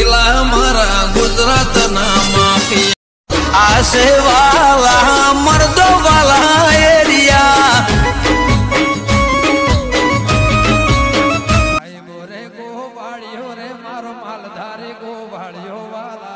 किला हमारा गुजरात ना माफ़ी। आसे वाला मर्दों वाला एरिया। भाई मोरे गो बाड़ियो रे, मारो मालधारी गो बाड़ियो वाला।